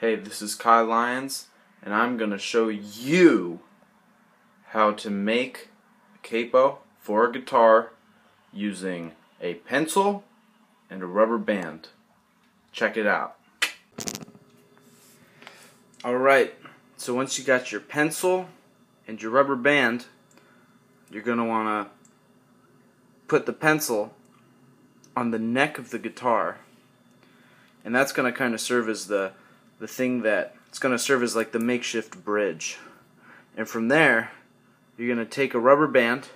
Hey, this is Kai Lyons, and I'm going to show you how to make a capo for a guitar using a pencil and a rubber band. Check it out. Alright, so once you got your pencil and your rubber band, you're going to want to put the pencil on the neck of the guitar. And that's going to kind of serve as the the thing that it's going to serve as like the makeshift bridge. And from there, you're going to take a rubber band,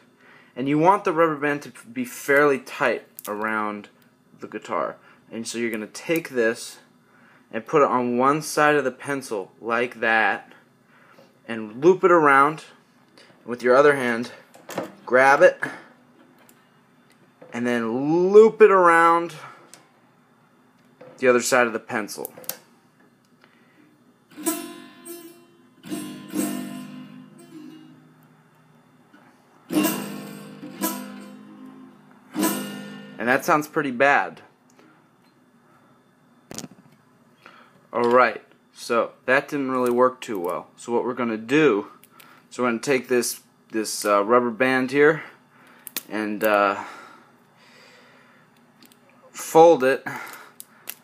and you want the rubber band to be fairly tight around the guitar. And so you're going to take this and put it on one side of the pencil like that, and loop it around with your other hand. Grab it, and then loop it around the other side of the pencil. And that sounds pretty bad. Alright, so that didn't really work too well. So what we're going to do, so we're going to take this, this uh, rubber band here and uh, fold it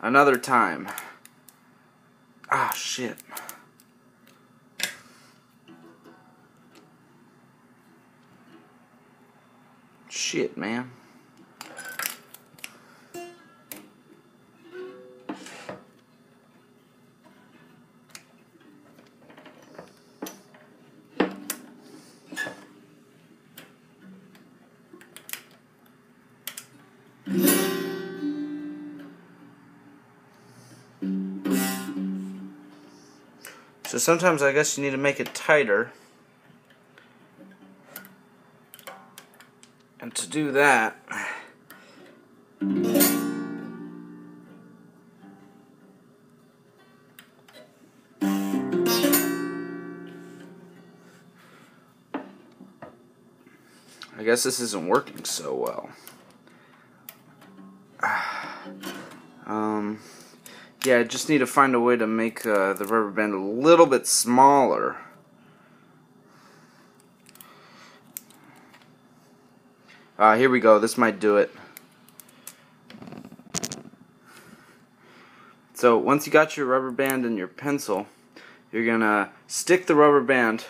another time. Ah, shit. Shit, man. So sometimes I guess you need to make it tighter. And to do that, I guess this isn't working so well. Um, yeah, I just need to find a way to make uh, the rubber band a little bit smaller. Uh, here we go. This might do it. So once you got your rubber band and your pencil, you're going to stick the rubber band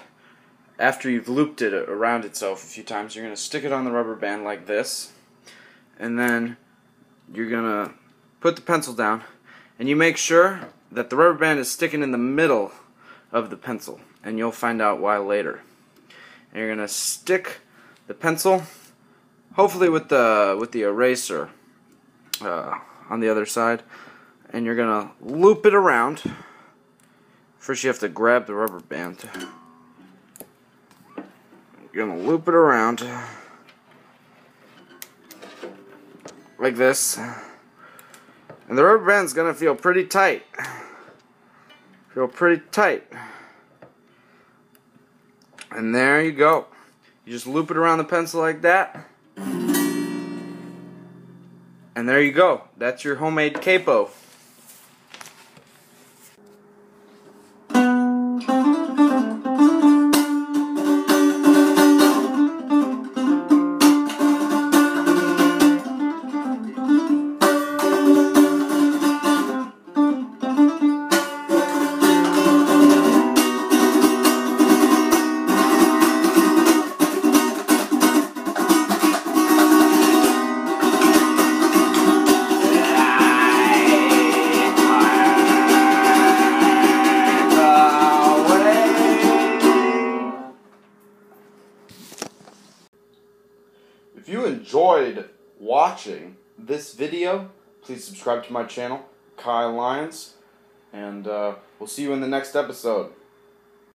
after you've looped it around itself a few times. You're going to stick it on the rubber band like this. And then you're going to put the pencil down and you make sure that the rubber band is sticking in the middle of the pencil and you'll find out why later. And you're going to stick the pencil hopefully with the with the eraser uh, on the other side and you're gonna loop it around. First you have to grab the rubber band. You're gonna loop it around like this and the rubber band's gonna feel pretty tight feel pretty tight and there you go you just loop it around the pencil like that and there you go. That's your homemade capo. Enjoyed watching this video, please subscribe to my channel, Kai Lyons, and uh, we'll see you in the next episode.